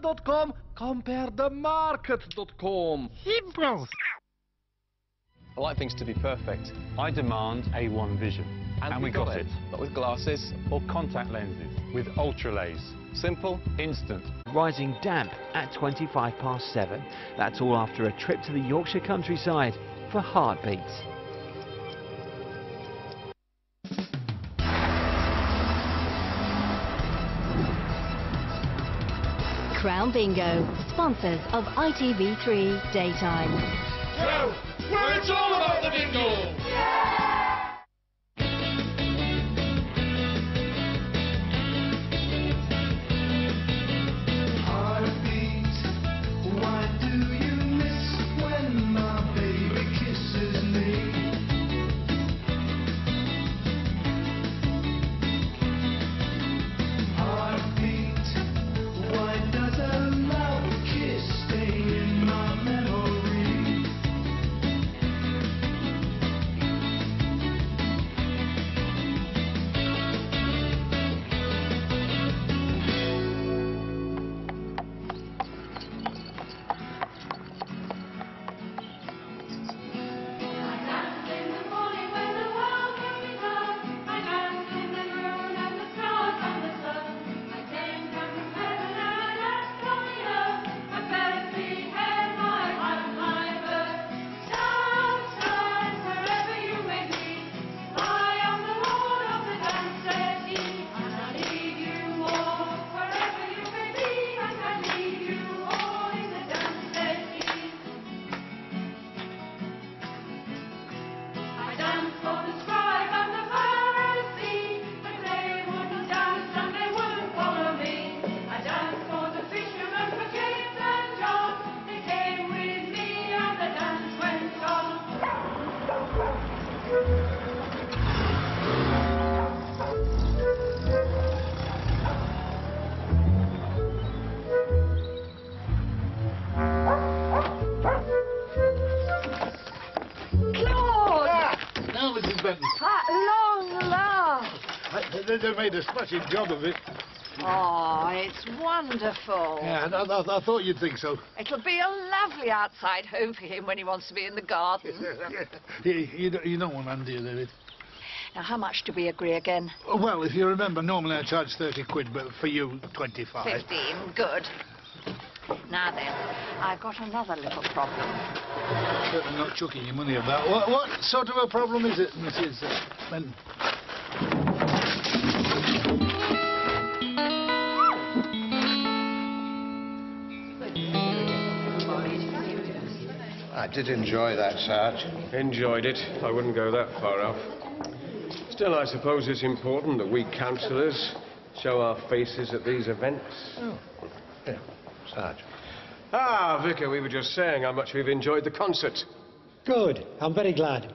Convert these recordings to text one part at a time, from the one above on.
Comparethemarket.com. Comparethemarket.com. Impros. I like things to be perfect. I demand A1 vision. And, we got, it. But with glasses, Or contact lenses with Ultralase. simple. Instant. rising damp at 25 past 7. That's all after a trip to the Yorkshire countryside for Heartbeats. Crown Bingo, sponsors of ITV3 Daytime. Where it's all about the bingo. Made a smashing job of it. Oh, it's wonderful. Yeah, I, I, I thought you'd think so. It'll be a lovely outside home for him when he wants to be in the garden. you, you, don't- you don't want Andy, David. Now, how much do we agree again? Well, if you remember, normally I charge 30 quid, but for you, 25. Fifteen. Good. Now then, I've got another little problem. Certainly not chucking your money about. What, what sort of a problem is it, Mrs. uh, did enjoy that, Sarge. Enjoyed it. I wouldn't go that far off. Still, I suppose it's important that we councillors show our faces at these events. Oh. Yeah, Sarge. Ah, Vicar, we were just saying how much we've enjoyed the concert. Good. I'm very glad.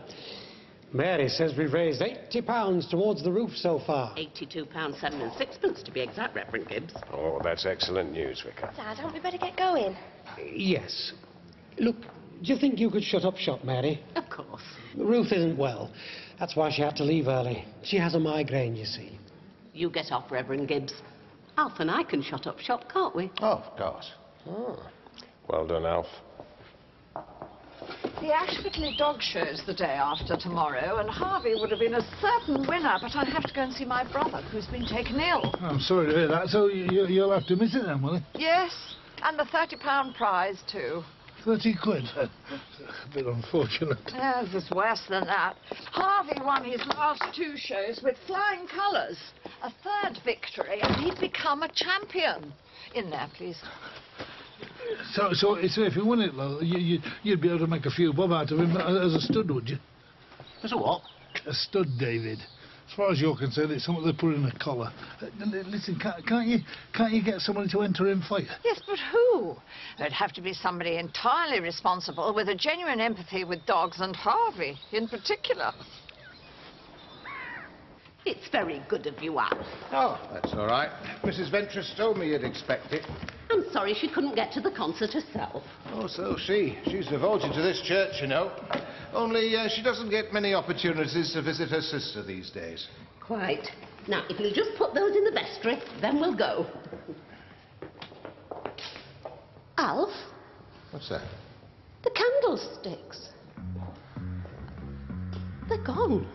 Mary says we've raised £80 towards the roof so far. £82, seven and sixpence to be exact, Reverend Gibbs. Oh, that's excellent news, Vicar. Dad, hadn't we better get going? Yes. Look, do you think you could shut up shop, Mary? Of course. Ruth isn't well. That's why she had to leave early. She has a migraine, you see. You get off, Reverend Gibbs. Alf and I can shut up shop, can't we? Oh, of course. Oh. Well done, Alf. The Ashfordley Dog Show's the day after tomorrow, and Harvey would have been a certain winner, but I have to go and see my brother, who's been taken ill. I'm sorry to hear that. So you, you'll have to miss it then, will you? Yes, and the £30 prize, too. 30 quid. a bit unfortunate. Yes, it's worse than that. Harvey won his last two shows with flying colours. A third victory, and he'd become a champion. In there, please. So, so, so if you won it, you, you, you'd be able to make a few bob out of him as a stud, would you? As a what? A stud, David. As far as you're concerned, it's someone they put in a collar. Uh, Listen, can't, can't you can't you get somebody to enter in fight? Yes, but who? It'd have to be somebody entirely responsible with a genuine empathy with dogs and Harvey in particular. It's very good of you, Alf. Oh, that's all right. Mrs. Ventress told me you'd expect it. I'm sorry she couldn't get to the concert herself. Oh, so she. She's devoted to this church, you know. Only uh, she doesn't get many opportunities to visit her sister these days. Quite. Now, if you'll just put those in the vestry, then we'll go. Alf, What's that? the candlesticks. They're gone.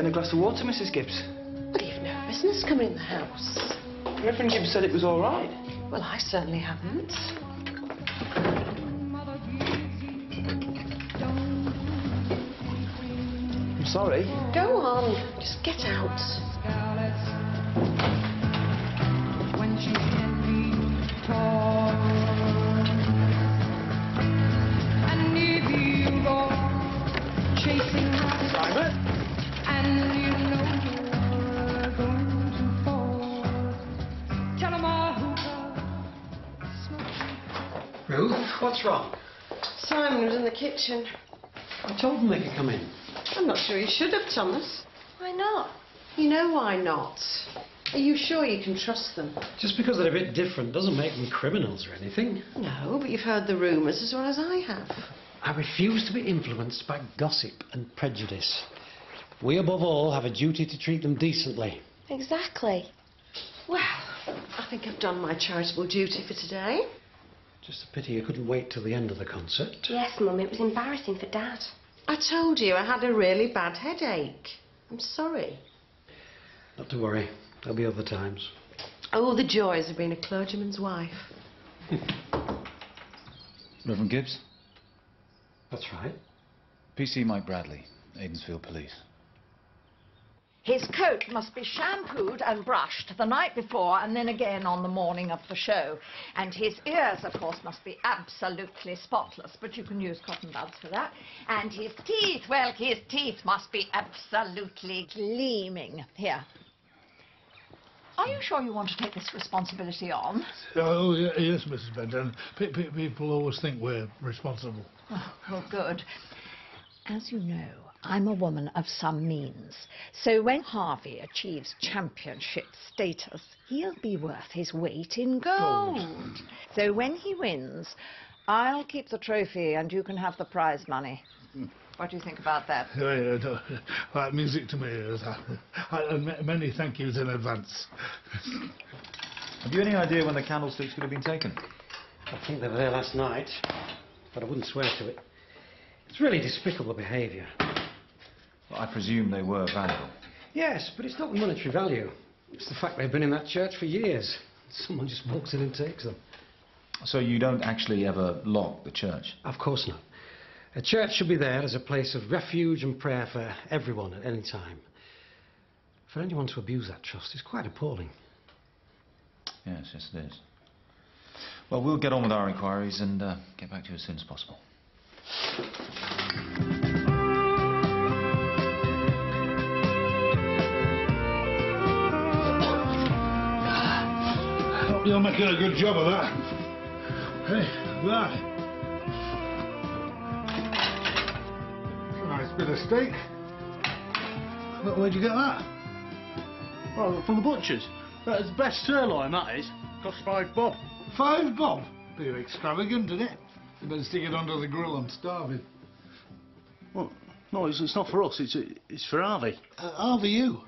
Getting a glass of water, Mrs. Gibbs. Well, you've no business coming in the house. Reverend Gibbs said it was all right. Well, I certainly haven't. I'm sorry. Go on, just get out. What's wrong? Simon was in the kitchen. I told them they could come in. I'm not sure you should have, Thomas. Why not? You know why not. Are you sure you can trust them? Just because they're a bit different doesn't make them criminals or anything. No, but you've heard the rumours as well as I have. I refuse to be influenced by gossip and prejudice. We, above all, have a duty to treat them decently. Exactly. Well, I think I've done my charitable duty for today. Just a pity you couldn't wait till the end of the concert. Yes, Mum, it was embarrassing for Dad. I told you I had a really bad headache. I'm sorry. Not to worry, there'll be other times. Oh, the joys of being a clergyman's wife. Reverend Gibbs? That's right. PC Mike Bradley, Aidensfield Police. His coat must be shampooed and brushed the night before and then again on the morning of the show. And his ears, of course, must be absolutely spotless, but you can use cotton buds for that. And his teeth, well, his teeth must be absolutely gleaming. Here. Are you sure you want to take this responsibility on? Oh, yes, Mrs. Benton. Pe- pe- people always think we're responsible. Oh, well, good. As you know, I'm a woman of some means. So when Harvey achieves championship status, he'll be worth his weight in gold. So when he wins, I'll keep the trophy and you can have the prize money. What do you think about that? Yeah, yeah, no, like music to me. ears. And many thank yous in advance. Have you any idea when the candlesticks could have been taken? I think they were there last night, but I wouldn't swear to it. It's really despicable behaviour. Well, I presume they were valuable. Yes, but it's not the monetary value. It's the fact they've been in that church for years. Someone just walks in and takes them. So you don't actually ever lock the church? Of course not. A church should be there as a place of refuge and prayer for everyone at any time. For anyone to abuse that trust is quite appalling. Yes, yes, it is. Well, we'll get on with our inquiries and uh, get back to you as soon as possible. You're making a good job of that. Hey, right. Nice bit of steak. Where- Where'd you get that? Oh, from the butcher's. That's the best sirloin, that is. Cost five bob. Five bob? Bit extravagant, isn't it? You better stick it under the grill. I'm starving. Well, no, it's, it's not for us. It's it's for Harvey. Uh, Harvey, you?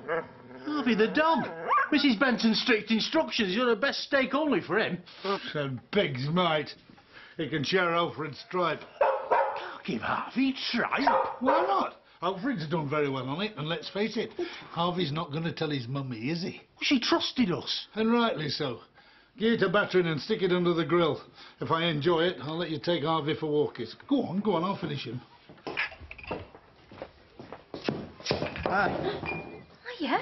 Harvey the dog. Mrs. Benton's strict instructions. You're the best steak only for him. Said pigs might. He can share Alfred's stripe. Can't give Harvey tripe. Why not? Alfred's done very well on it, and let's face it, Harvey's not going to tell his mummy, is he? She trusted us. And rightly so. Give it a battering and stick it under the grill. If I enjoy it, I'll let you take Harvey for walkies. Go on, go on, I'll finish him. Hi. Hiya.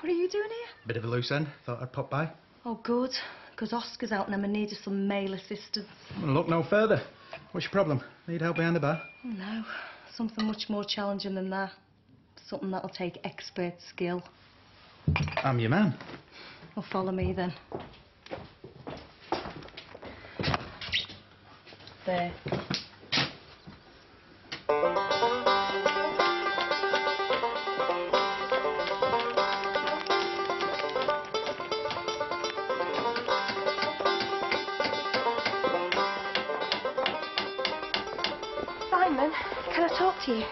What are you doing here? Bit of a loose end. Thought I'd pop by. Oh, good. Because Oscar's out and I'm in need of some male assistance. Well, look no further. What's your problem? Need help behind the bar? Oh, no. Something much more challenging than that. Something that'll take expert skill. I'm your man. Well, follow me then. There. You?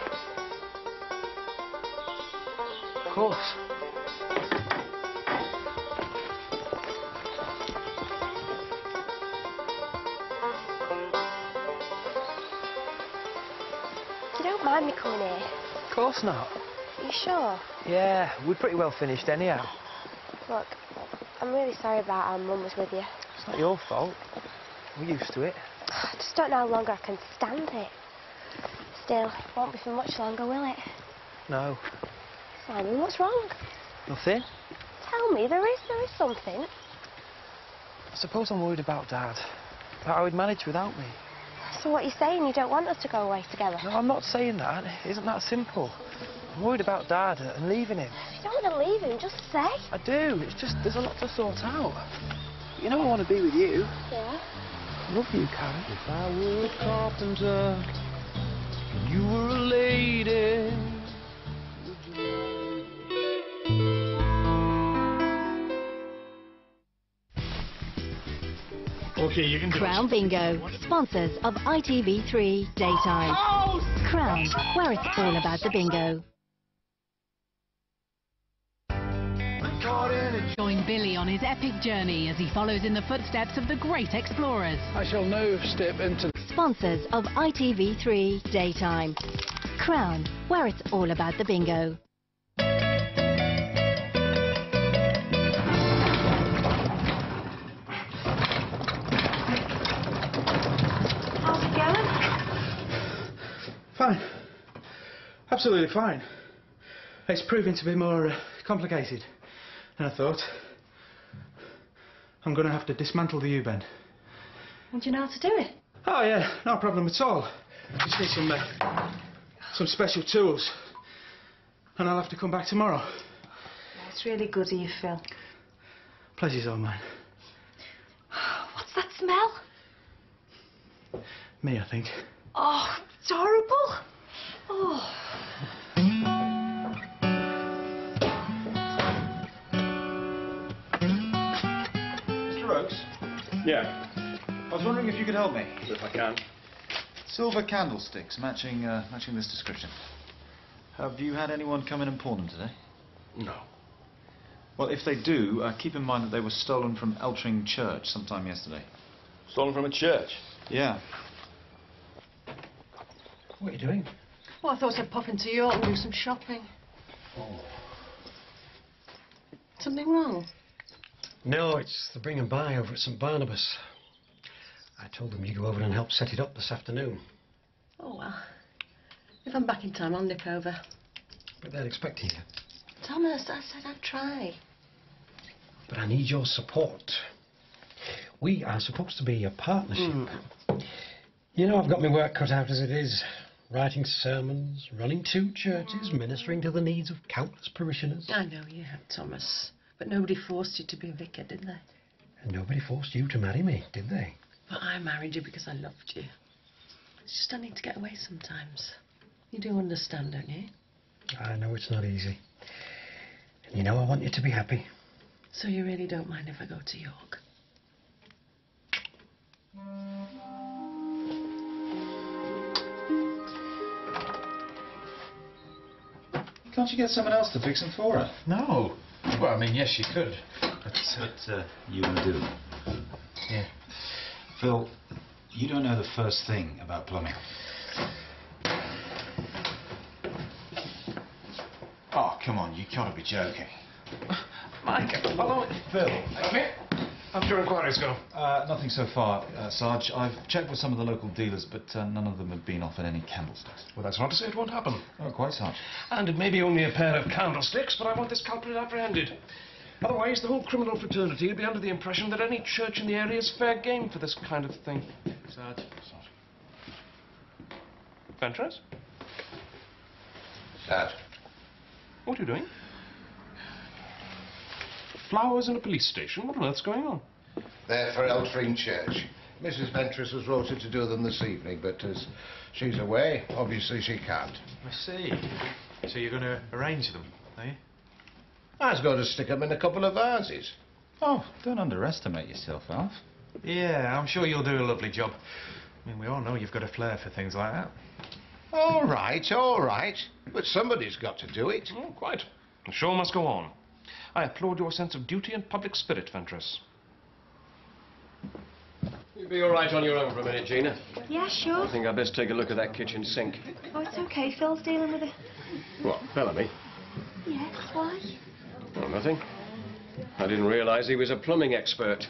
Of course. You don't mind me coming here? Of course not. You sure? Yeah, we're pretty well finished anyhow. Look, I'm really sorry about how Mum was with you. It's not your fault. We're used to it. I just don't know how longer I can stand it. Still, it won't be for much longer, will it? No, Simon, what's wrong? nothing. Tell me, there is, there is something. I suppose I'm worried about Dad. About how he'd manage without me. So what you're saying, you don't want us to go away together? No, I'm not saying that. It isn't that simple. I'm worried about Dad and leaving him. If you don't want to leave him, just say. I do. It's just there's a lot to sort out. You know I want to be with you. Yeah? I love you, Karen. If I were a carpenter and you were a lady, Okay, you can do Crown Bingo, sponsors of ITV3 Daytime. Crown, where it's all about the bingo. Join Billy on his epic journey as he follows in the footsteps of the great explorers. I shall now step into Sponsors of ITV3 Daytime. Crown, where it's all about the bingo. How's it going? Fine. Absolutely fine. It's proving to be more uh, complicated than I thought. I'm going to have to dismantle the U-bend. And do you know how to do it? Oh, yeah, no problem at all. Just need some, uh, some special tools. And I'll have to come back tomorrow. It's really good of you, Phil. Pleasure's all mine. What's that smell? Me, I think. Oh, it's horrible. Oh. Mr. Oakes? Yeah. I was wondering if you could help me. If I can. Silver candlesticks matching uh, matching this description. Have you had anyone come in and pawn them today? No. Well, if they do, uh, keep in mind that they were stolen from Eltring Church sometime yesterday. Stolen from a church? Yeah. What are you doing? Well, I thought I'd pop into York and do some shopping. Oh. Something wrong? No, it's the bring and buy over at St Barnabas. I told them you'd go over and help set it up this afternoon. Oh, well. If I'm back in time, I'll nip over. But they're expecting you. Thomas, I said I'd try. But I need your support. We are supposed to be a partnership. Hmm. You know, I've got my work cut out as it is. Writing sermons, running two churches, hmm. ministering to the needs of countless parishioners. I know you have, Thomas. But nobody forced you to be a vicar, did they? And nobody forced you to marry me, did they? But I married you because I loved you. It's just I need to get away sometimes. You do understand, don't you? I know it's not easy. And you know I want you to be happy. So you really don't mind if I go to York? Can't you get someone else to fix them for her? No. Well, I mean, yes, you could. That's what uh, you want to do. Yeah. Phil, you don't know the first thing about plumbing. Oh, come on, you can't be joking. Mike, hello. Phil. Come here. How's your inquiries go? Uh, nothing so far, uh, Sarge. I've checked with some of the local dealers, but uh, none of them have been offered any candlesticks. Well, that's not to say it won't happen. Oh, quite, Sarge. And it may be only a pair of candlesticks, but I want this culprit apprehended. Otherwise, the whole criminal fraternity will be under the impression that any church in the area is fair game for this kind of thing. Sarge. Ventress? Dad. What are you doing? Flowers in a police station? What on earth's going on? They're for Eltring Church. Mrs. Ventress has wrote her to do them this evening, but as she's away, obviously she can't. I see. So you're going to arrange them, are you? I was going to stick them in a couple of vases. Oh, don't underestimate yourself, Alf. Yeah, I'm sure you'll do a lovely job. I mean, we all know you've got a flair for things like that. All right, all right. But somebody's got to do it. Oh, quite. The show must go on. I applaud your sense of duty and public spirit, Ventress. You'll be all right on your own for a minute, Gina. Yeah, sure. I think I'd best take a look at that kitchen sink. Oh, it's okay. Phil's dealing with it. What, Bellamy? Yes, why? Oh, nothing. I didn't realise he was a plumbing expert.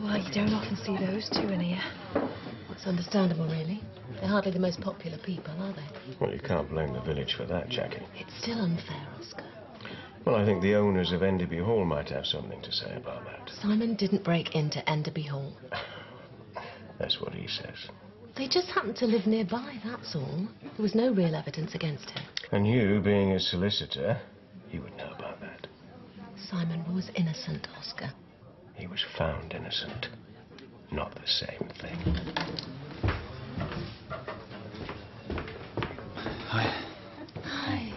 Well, you don't often see those two in here. It's understandable, really. They're hardly the most popular people, are they? Well, you can't blame the village for that, Jackie. It's still unfair, Oscar. Well, I think the owners of Enderby Hall might have something to say about that. Simon didn't break into Enderby Hall. That's what he says. They just happened to live nearby, that's all. There was no real evidence against him. And you, being a solicitor, you would know about that. Simon was innocent, Oscar. He was found innocent. Not the same thing. Hi. Hi.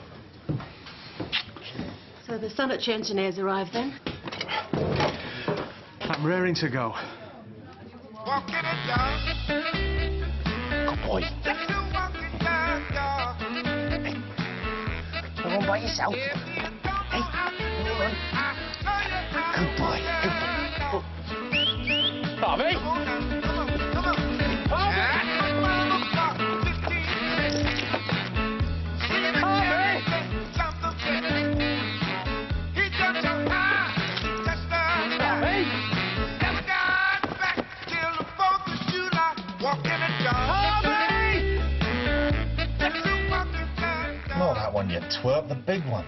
So the sanitary engineers arrived then? I'm raring to go. Good By yourself. Hey, on. Good boy. Good boy. Bobby? Twerp, the big one.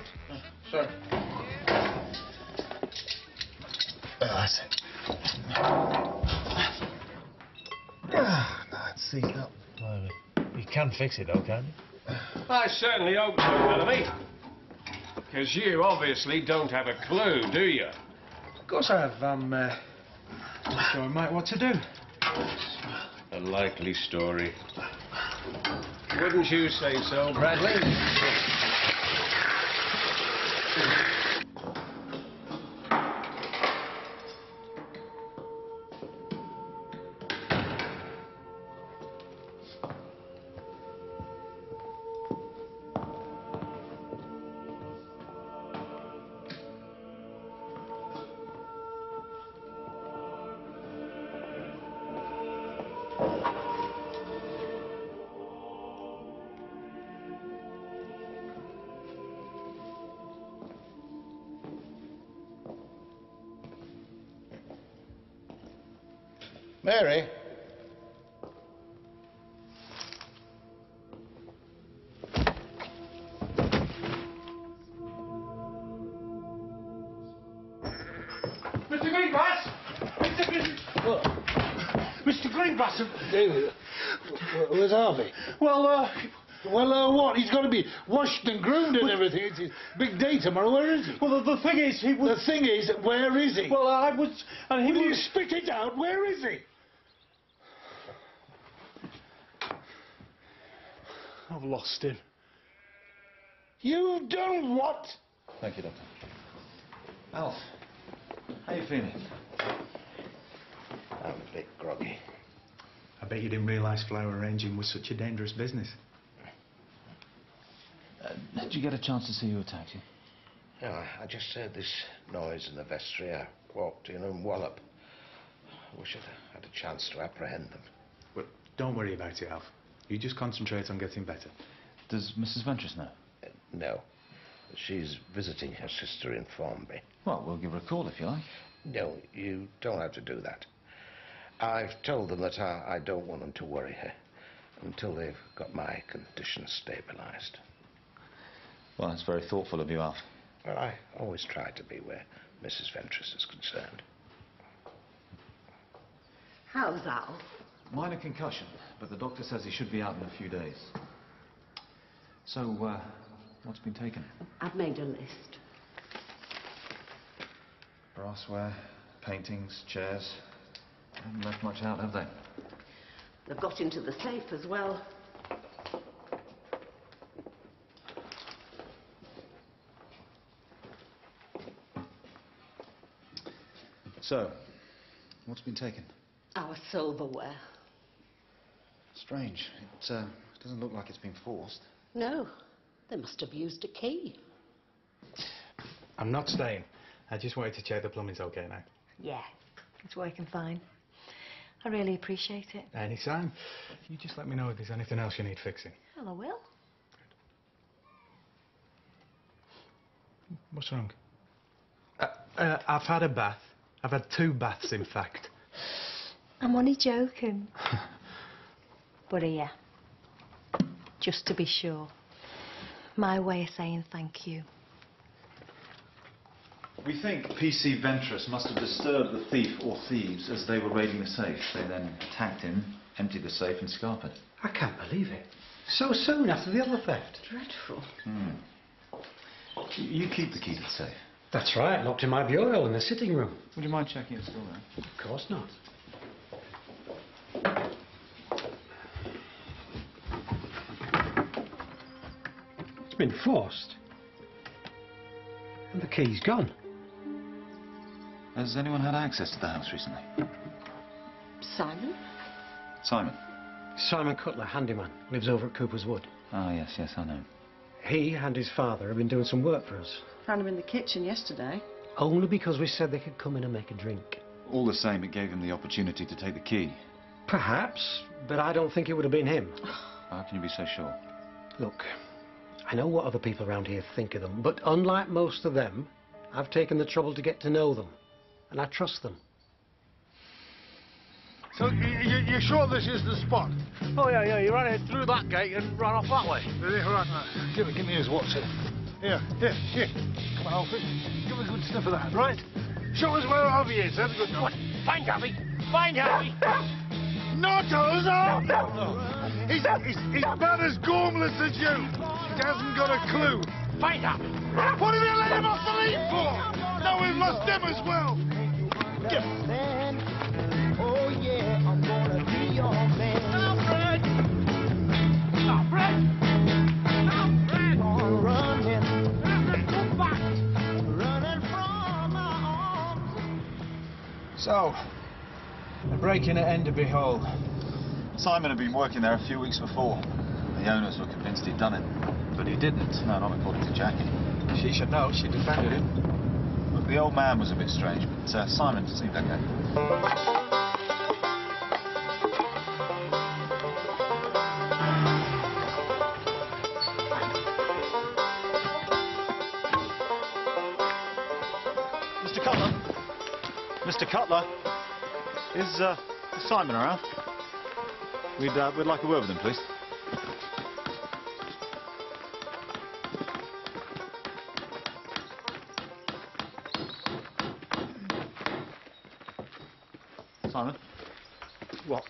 Sorry. Oh, that's it. Ah, no, it's seized up. Well, you can fix it, though, can't you? I certainly hope so, Bellamy. Because you obviously don't have a clue, do you? Of course I have. I'm uh, not sure, mate, what to do. A likely story. Wouldn't you say so, Bradley? Mary? Mr. Greengrass! Mr. Green... Mr. Greengrass! David, where's Harvey? Well, uh... Well, uh, what? He's got to be washed and groomed and everything. It's his big day tomorrow. Where is he? Well, the, the thing is, he was... The thing is, where is he? Well, I was... And he Will you spit it out? Where is he? I've lost him. You've done what? Thank you, Doctor. Alf, how you feeling? I'm a bit groggy. I bet you didn't realise flower arranging was such a dangerous business. Uh, did you get a chance to see your taxi? No, I I just heard this noise in the vestry. I walked in and wallop. I wish I'd had a chance to apprehend them. But don't worry about it, Alf. You just concentrate on getting better. Does Mrs. Ventress know? Uh, no. She's visiting her sister in Formby. Well, we'll give her a call if you like. No, you don't have to do that. I've told them that I, I don't want them to worry her until they've got my condition stabilised. Well, that's very thoughtful of you, Alf. Well, I always try to be where Mrs. Ventress is concerned. How's Al? Minor concussion, but the doctor says he should be out in a few days. So, uh, what's been taken? I've made a list. Brassware, paintings, chairs. Haven't left much out, have they? They've got into the safe as well. So, what's been taken? Our silverware. Strange. It uh, doesn't look like it's been forced. No, they must have used a key. I'm not staying. I just wanted to check the plumbing's okay now. Yeah, it's working fine. I really appreciate it. Any Anytime. You just let me know if there's anything else you need fixing. Well, I will. What's wrong? Uh, uh, I've had a bath. I've had two baths, in fact. I'm only joking. but here, just to be sure, my way of saying thank you. We think PC Ventress must have disturbed the thief or thieves as they were raiding the safe. They then attacked him, emptied the safe and scarpered. I can't believe it. So soon after the other theft. Dreadful. Hmm. You you keep the key to the safe. That's right, locked in my bureau in the sitting room. Would you mind checking it's still there? Of course not. Been forced. And the key's gone. Has anyone had access to the house recently? Simon? Simon. Simon Cutler, handyman, lives over at Cooper's Wood. Ah, yes, yes, I know. He and his father have been doing some work for us. Found him in the kitchen yesterday. Only because we said they could come in and make a drink. All the same, it gave him the opportunity to take the key. Perhaps, but I don't think it would have been him. How can you be so sure? Look, I know what other people around here think of them, but unlike most of them, I've taken the trouble to get to know them, and I trust them. So, you, you, you sure this is the spot? Oh, yeah, yeah, you ran it through that gate and ran off that way. Really? Right, right. Give, me- give me his watch here. Here, here, here. Come on, Alfred. Give me a good sniff of that, right? Show us where Harvey is. Have a good one. Find Harvey! Find Harvey! Not us, no. He's, he's, he's bad as gormless as you. He hasn't got a clue. Fight Harvey! What have you let him off the lead for? Now we've lost him as well. Give Oh yeah, I'm gonna be your man. I'm running, back! running from my arms. So, the break-in at Enderby Hall. Simon had been working there a few weeks before. The owners were convinced he'd done it, but he didn't. No, not according to Jackie. She should know. She defended him. Look, the old man was a bit strange, but uh, Simon seemed okay. Mr. Cutler? Mr. Cutler? Is, uh, Simon around? We'd, uh, we'd like a word with him, please. What?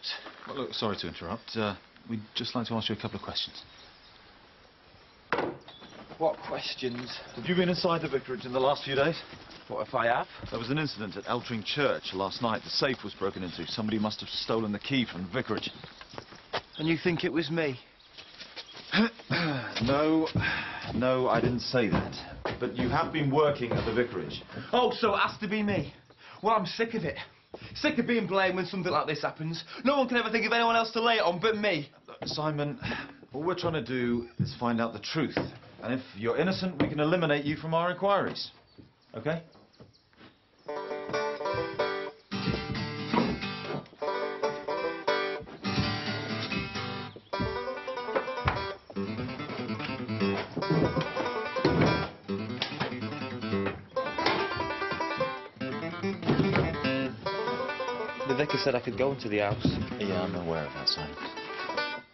Well, look, sorry to interrupt. Uh, we'd just like to ask you a couple of questions. What questions? Have you been inside the vicarage in the last few days? What if I have? There was an incident at Eltring Church last night. The safe was broken into. Somebody must have stolen the key from the vicarage. And you think it was me? no, no, I didn't say that. But you have been working at the vicarage. Oh, so it has to be me. Well, I'm sick of it. Sick of being blamed when something like this happens. No one can ever think of anyone else to lay it on but me. Simon, all we're trying to do is find out the truth. And if you're innocent, we can eliminate you from our inquiries. Okay? The said I could go into the house. Yeah, I'm aware of that, Simon.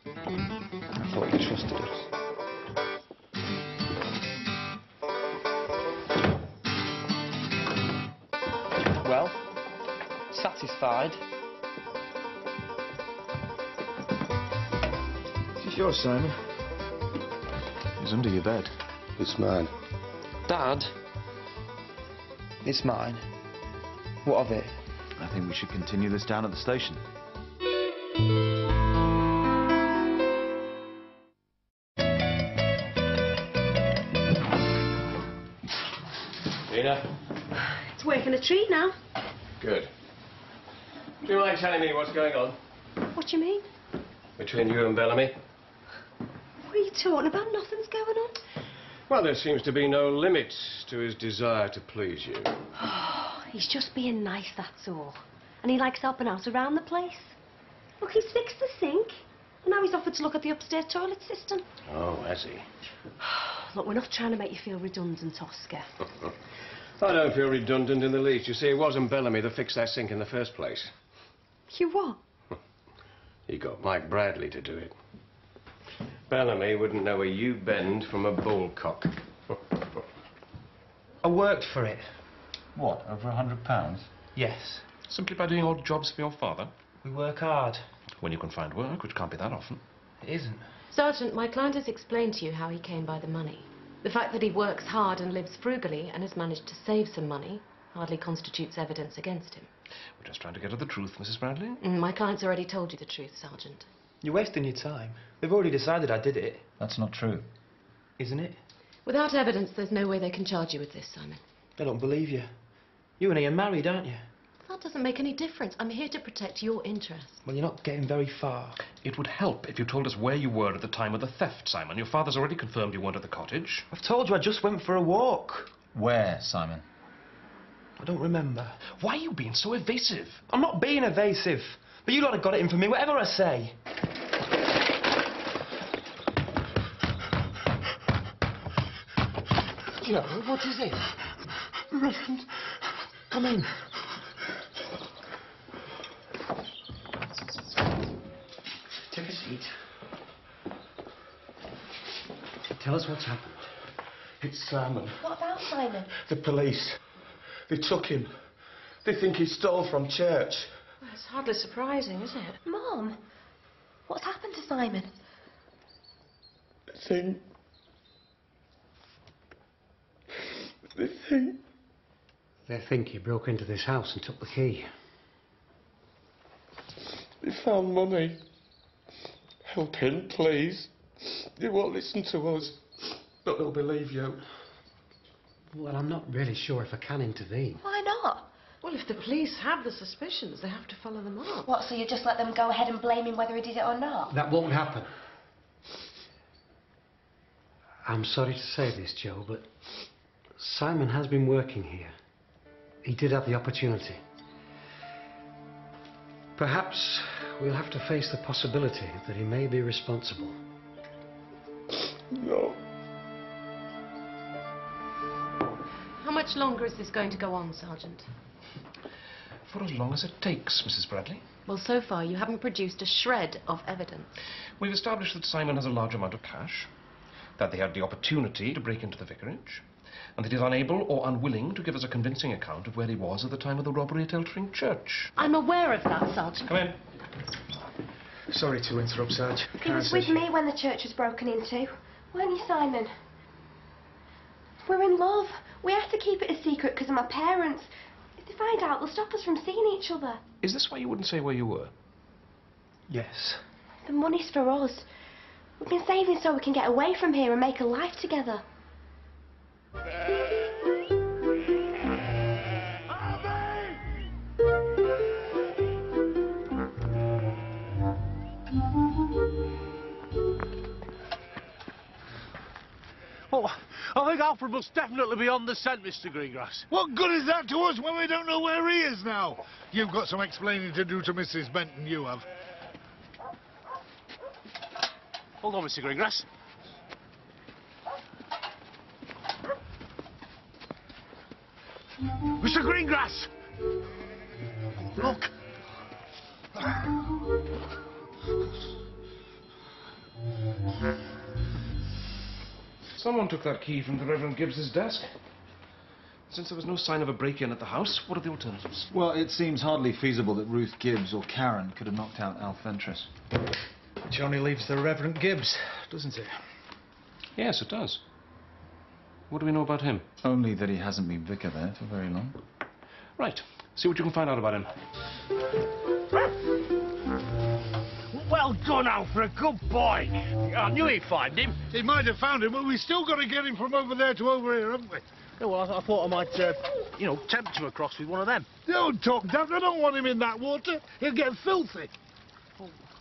I thought you trusted us. Well, satisfied. Is this yours, Simon? It's under your bed. It's mine. Dad, it's mine. What of it? I think we should continue this down at the station. Nina? It's working a treat now. Good. Do you mind telling me what's going on What do you mean? between you and Bellamy? What are you talking about? Nothing's going on. Well, there seems to be no limit to his desire to please you. He's just being nice, that's all. And he likes helping out around the place. Look, he's fixed the sink. And now he's offered to look at the upstairs toilet system. Oh, has he? Look, we're not trying to make you feel redundant, Oscar. I don't feel redundant in the least. You see, it wasn't Bellamy that fixed that sink in the first place. You what? He got Mike Bradley to do it. Bellamy wouldn't know a U bend from a ballcock. I worked for it. What, over a hundred pounds? Yes. Simply by doing odd jobs for your father? We work hard. When you can find work, which can't be that often. It isn't. Sergeant, my client has explained to you how he came by the money. The fact that he works hard and lives frugally and has managed to save some money hardly constitutes evidence against him. We're just trying to get at the truth, Mrs. Bradley. Mm, My client's already told you the truth, Sergeant. You're wasting your time. They've already decided I did it. That's not true. Isn't it? Without evidence, there's no way they can charge you with this, Simon. They don't believe you. You and he are married, aren't you? That doesn't make any difference. I'm here to protect your interests. Well, you're not getting very far. It would help if you told us where you were at the time of the theft, Simon. Your father's already confirmed you weren't at the cottage. I've told you I just went for a walk. Where, Simon? I don't remember. Why are you being so evasive? I'm not being evasive. But you lot have got it in for me, whatever I say. Joe, what is it? Reverend, come in. Take a seat. Tell us what's happened. It's Simon. What about Simon? The police. They took him. They think he stole from church. Well, it's hardly surprising, is it? Mom, what's happened to Simon? They think. They think. They think he broke into this house and took the key. They found money. Help him, please. They won't listen to us. But they'll believe you. Well, I'm not really sure if I can intervene. Why not? Well, if the police have the suspicions, they have to follow them up. What, so you just let them go ahead and blame him whether he did it or not? That won't happen. I'm sorry to say this, Joe, but Simon has been working here. He did have the opportunity. Perhaps we'll have to face the possibility that he may be responsible. No. How much longer is this going to go on, Sergeant? For as long as it takes, Mrs. Bradley. Well, so far you haven't produced a shred of evidence. We've established that Simon has a large amount of cash, that they had the opportunity to break into the vicarage, and that he's unable or unwilling to give us a convincing account of where he was at the time of the robbery at Eltering Church. I'm aware of that, Sergeant. Come in. Sorry to interrupt, Sarge. He was with me when the church was broken into. Weren't you, Simon? We're in love. We have to keep it a secret because of my parents. If they find out, they'll stop us from seeing each other. Is this why you wouldn't say where you were? Yes. The money's for us. We've been saving so we can get away from here and make a life together. Well, I think Alfred must definitely be on the scent, Mr. Greengrass. What good is that to us when we don't know where he is now? You've got some explaining to do to Mrs. Benton, you have. Hold on, Mr. Greengrass. Mr. Greengrass! Look! Someone took that key from the Reverend Gibbs's desk. Since there was no sign of a break-in at the house, what are the alternatives? Well, it seems hardly feasible that Ruth Gibbs or Karen could have knocked out Al Ventress. Which only leaves the Reverend Gibbs, doesn't it? Yes, it does. What do we know about him? Only that he hasn't been vicar there for very long. Right. See what you can find out about him. Well, Well done, Alfred. Good boy. I knew he'd find him. He might have found him, but we've still got to get him from over there to over here, haven't we? Yeah, well, I, I thought I might, uh, you know, tempt him across with one of them. Don't talk daft. I don't want him in that water. He'll get filthy.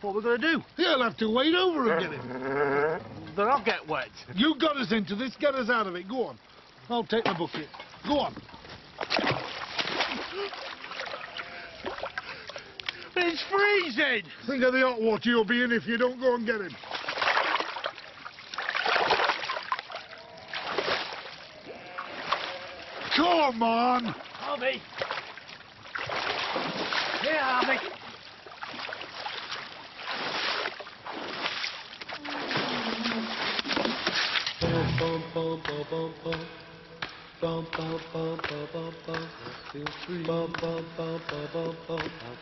What are we going to do? He'll have to wade over and get him. Then I'll get wet. You got us into this. Get us out of it. Go on. I'll take the bucket. Go on. It's freezing! Think of the hot water you'll be in if you don't go and get him. Come on! Harvey! Here, Harvey!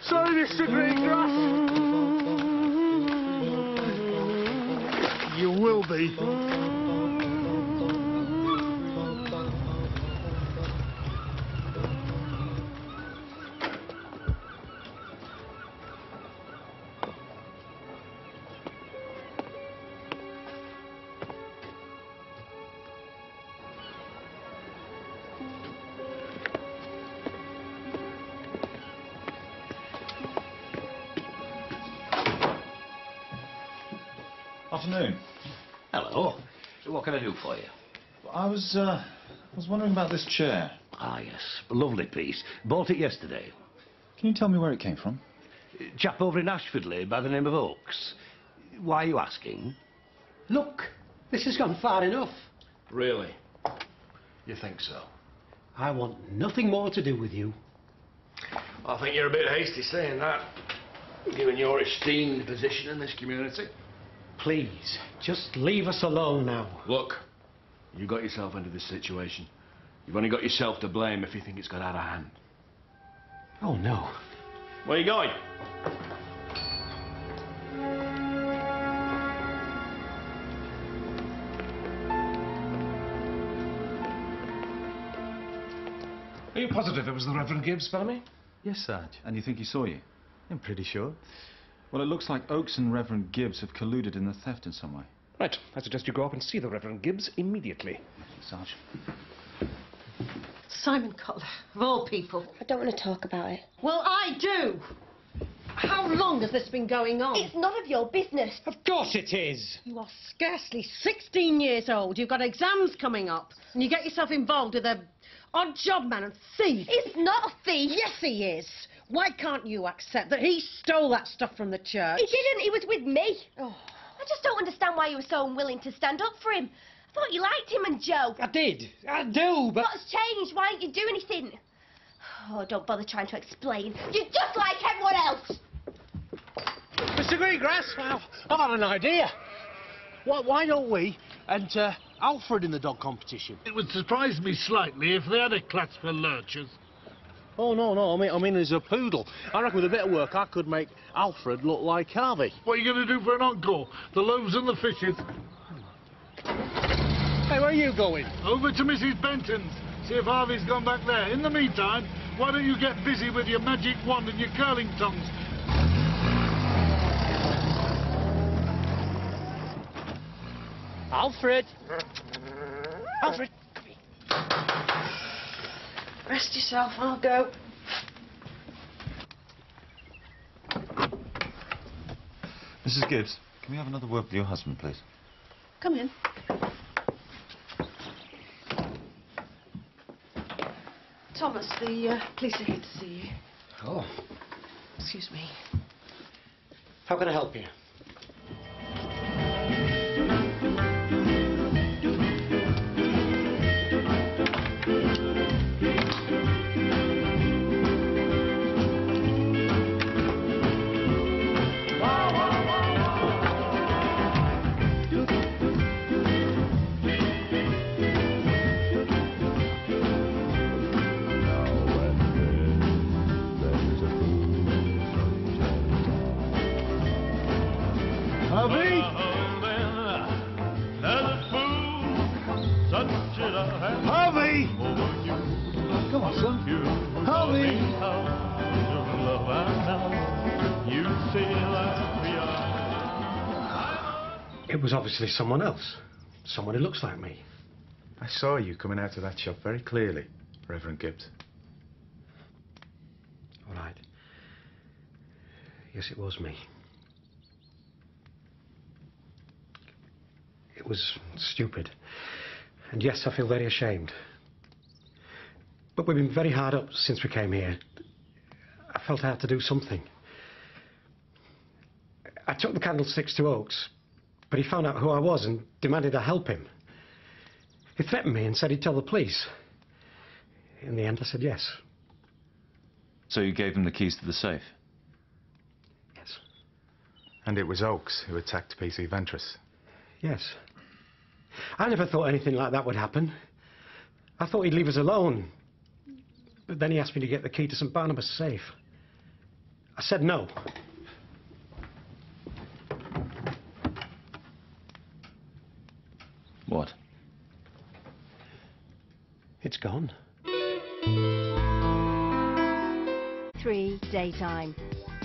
Sorry, Mr. Greengrass. You will be. Was, uh, was wondering about this chair. Ah, yes. Lovely piece. Bought it yesterday. Can you tell me where it came from? Chap over in Ashfordly by the name of Oakes. Why are you asking? Look, this has gone far enough. Really? You think so? I want nothing more to do with you. I think you're a bit hasty saying that, given your esteemed position in this community. Please, just leave us alone now. Look, you got yourself into this situation. You've only got yourself to blame if you think it's got out of hand. Oh, no. Where are you going? Are you positive it was the Reverend Gibbs, Bellamy? Yes, Sarge. And you think he saw you? I'm pretty sure. Well, it looks like Oakes and Reverend Gibbs have colluded in the theft in some way. Right. I suggest you go up and see the Reverend Gibbs immediately. Sarge. Simon Cutler, of all people. I don't want to talk about it. Well, I do. How long has this been going on? It's none of your business. Of course it is. You are scarcely 16 years old. You've got exams coming up, and you get yourself involved with a odd job man and thief. He's not a thief. Yes, he is. Why can't you accept that he stole that stuff from the church? He didn't. He was with me. Oh. I just don't understand why you were so unwilling to stand up for him. I thought you liked him and Joe. I did. I do, but... What's changed? Why didn't you do anything? Oh, don't bother trying to explain. You're just like everyone else. Mr. Greengrass, I've, I've had an idea. Why, why don't we enter Alfred in the dog competition? It would surprise me slightly if they had a class for lurchers. Oh, no, no, I mean, I mean, as a poodle. I reckon with a bit of work, I could make Alfred look like Harvey. What are you going to do for an encore? The loaves and the fishes? Hey, where are you going? Over to Mrs. Benton's. See if Harvey's gone back there. In the meantime, why don't you get busy with your magic wand and your curling tongs? Alfred! Alfred! Rest yourself, I'll go. Mrs. Gibbs, can we have another word with your husband, please? Come in. Thomas, the uh, police are here to see you. Oh, Excuse me. how can I help you? Was obviously someone else. Someone who looks like me. I saw you coming out of that shop very clearly, Reverend Gibbs. All right. Yes, it was me. It was stupid. And yes, I feel very ashamed. But we've been very hard up since we came here. I felt I had to do something. I took the candlesticks to Oakes, but he found out who I was and demanded I help him. He threatened me and said he'd tell the police. In the end, I said yes. So you gave him the keys to the safe? Yes. And it was Oakes who attacked PC Ventress. Yes. I never thought anything like that would happen. I thought he'd leave us alone. But then he asked me to get the key to St. Barnabas safe. I said no. What? It's gone. 3 Daytime.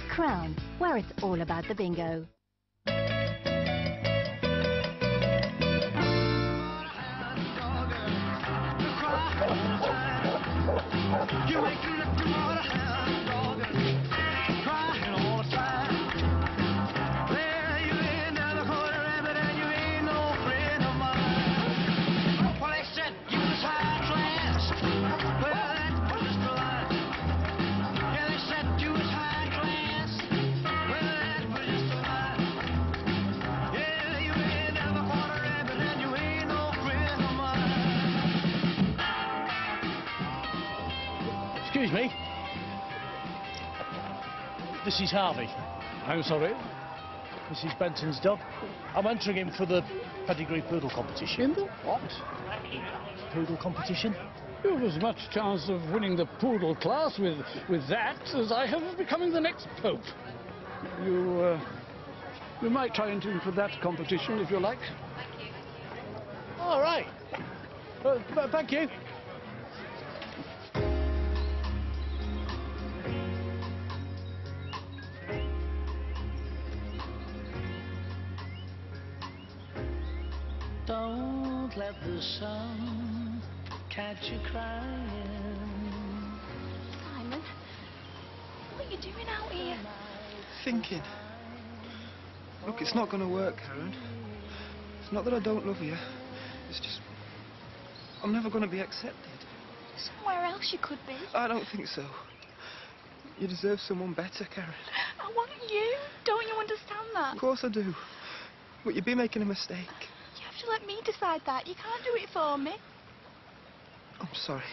Crown, where it's all about the bingo. You make it look to Excuse me. This is Harvey. I'm sorry. This is Benton's dog. I'm entering him for the pedigree poodle competition. In the what? Poodle competition? You have as much chance of winning the poodle class with, with that as I have of becoming the next pope. You, uh, you might try and enter for that competition if you like. All right. Uh, th- thank you. Crying. Simon, what are you doing out here? Thinking. Look, it's not going to work, Karen. It's not that I don't love you. It's just. I'm never going to be accepted. Somewhere else you could be. I don't think so. You deserve someone better, Karen. I want you. Don't you understand that? Of course I do. But you'd be making a mistake. You have to let me decide that. You can't do it for me. I'm sorry.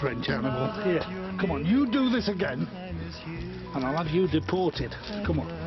French animal. Here, come on, you do this again, and I'll have you deported. Come on.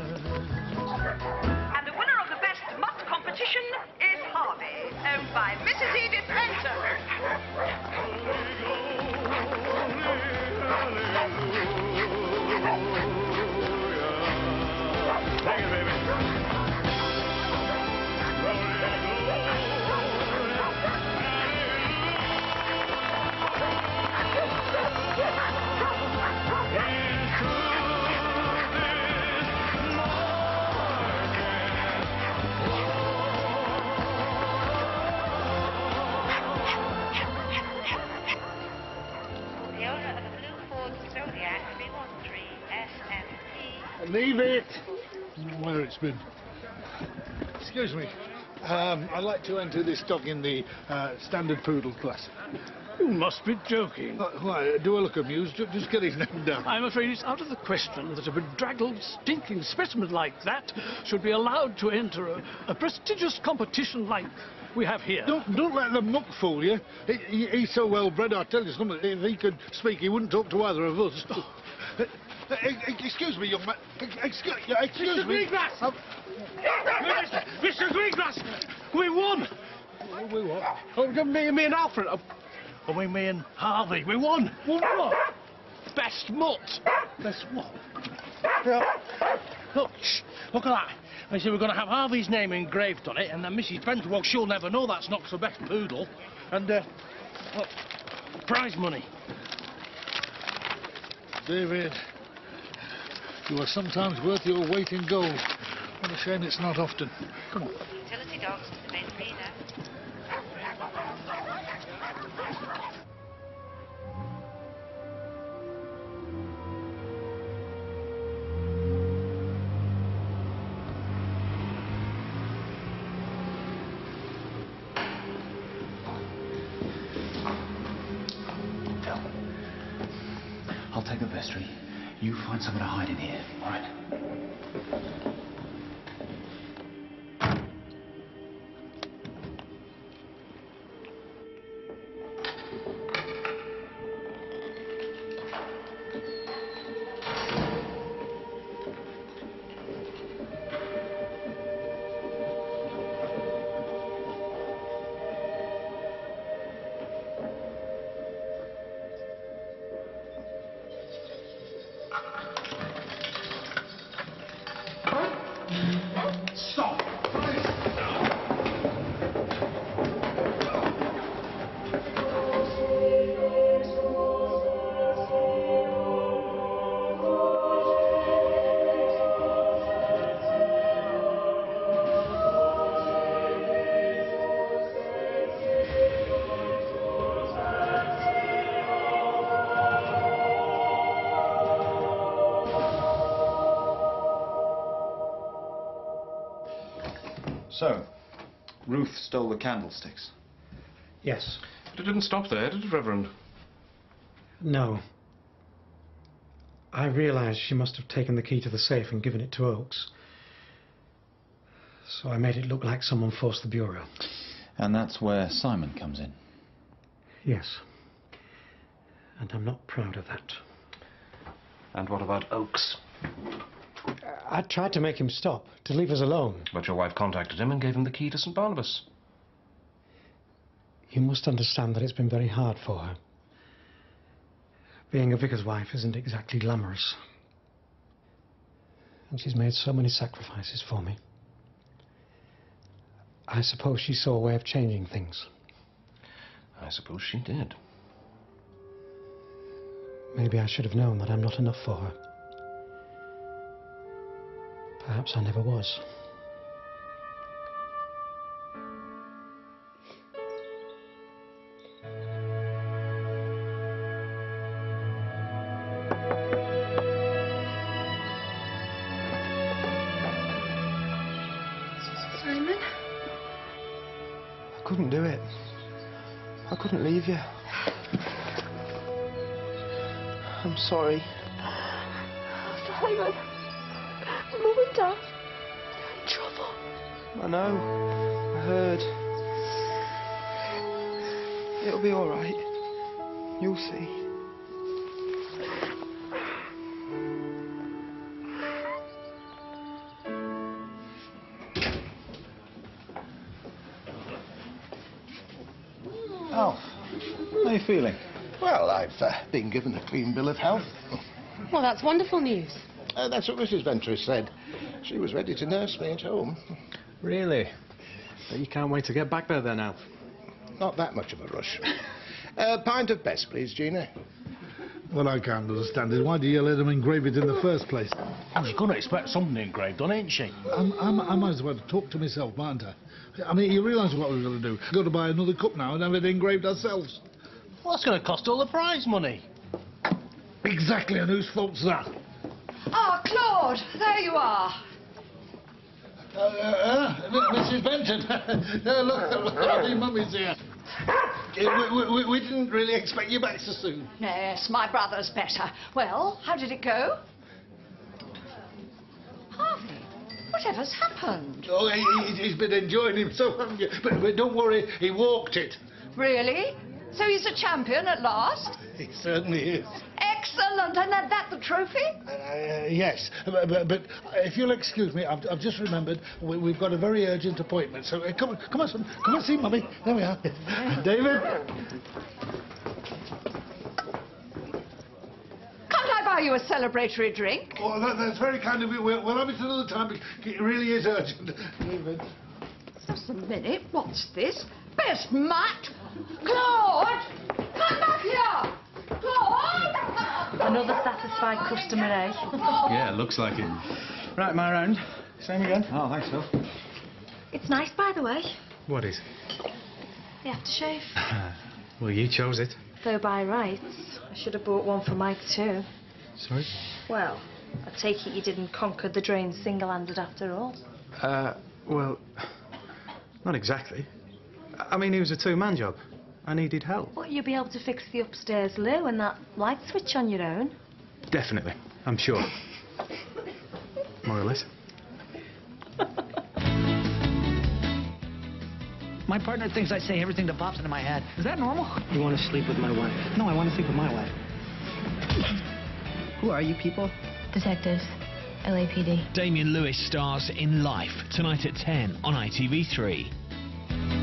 Zodiac 313 SMP. Leave it. Where it's been. Excuse me. Um, I'd like to enter this dog in the uh, standard poodle class. You must be joking. Uh, why? Do I look amused? Just get his name down. I'm afraid it's out of the question that a bedraggled, stinking specimen like that should be allowed to enter a, a prestigious competition like we have here. Don't, don't let the muck fool you. He, he- he's so well bred, I tell you something. If he could speak, he wouldn't talk to either of us. Uh, excuse me, young man. Excuse, excuse Mr. me. Greengrass! Uh, Mr. Greengrass! We won! We what? Oh, me, me and Alfred. Oh, oh, we, me and Harvey. We won! Won what? Best mutt! Best what? Yeah. Look, shh, look at that. They say we're going to have Harvey's name engraved on it, and then Mrs. Brent, well, she'll never know that's not the best poodle. And, uh, look, prize money. David, you are sometimes worth your weight in gold. What a shame it's not often. Come on. Utility dogs to the main arena. I'll take the vestry. You find somewhere to hide in here, all Ruth stole the candlesticks. Yes. But it didn't stop there, did it, Reverend? No. I realised she must have taken the key to the safe and given it to Oakes. So I made it look like someone forced the bureau. And that's where Simon comes in. Yes. And I'm not proud of that. And what about Oakes? I tried to make him stop, to leave us alone. But your wife contacted him and gave him the key to St. Barnabas. You must understand that it's been very hard for her. Being a vicar's wife isn't exactly glamorous. And she's made so many sacrifices for me. I suppose she saw a way of changing things. I suppose she did. Maybe I should have known that I'm not enough for her. Perhaps I never was. It'll be all right. You'll see. Alf, how are you feeling? Well, I've uh, been given a clean bill of health. Well, that's wonderful news. Uh, that's what Mrs. Ventress said. She was ready to nurse me at home. Really? But you can't wait to get back there then, Alf. Not that much of a rush. A pint of best, please, Gina. What I can't understand is why do you let them engrave it in the first place? Oh, she's going to expect something engraved on, ain't she? I'm, I'm, I might as well talk to myself, mightn't I? I mean, you realise what we're going to do? We've got to buy another cup now and have it engraved ourselves. Well, that's going to cost all the prize money. Exactly, and whose fault's that? Ah, Claude, there you are. Uh, uh, uh, Mrs. Benton. look, look, mean, Mummy's here. We, we, we didn't really expect you back so soon. Yes, my brother's better. Well, how did it go? Harvey, whatever's happened? Oh, he, he's been enjoying himself, haven't you? But, but don't worry, he walked it. Really? So he's a champion at last? He certainly is. Excellent. And that, that the trophy? Uh, yes, but, but, but if you'll excuse me, I've, I've just remembered we, we've got a very urgent appointment. So uh, come on, come on, son, come and see Mummy. There we are. David. Can't I buy you a celebratory drink? Oh, that, that's very kind of you. We'll, we'll have it another time. because It really is urgent. David. Just a minute. What's this? Best Matt! Claude! Come back here! Claude! Another satisfied customer, eh? Yeah, looks like it. Right, my round. Same again. Oh, thanks, Phil. It's nice, by the way. What is? The aftershave. Well, you chose it. Though by rights, I should have bought one for Mike too. Sorry? Well, I take it you didn't conquer the drain single-handed after all. Uh, well, not exactly. I mean, it was a two-man job. I needed help. But you'll be able to fix the upstairs loo and that light switch on your own. Definitely, I'm sure. More or less. My partner thinks I say everything that pops into my head. Is that normal? You want to sleep with my wife? No, I want to sleep with my wife. Who are you people? Detectives. LAPD. Damian Lewis stars in Life tonight at 10 on ITV3.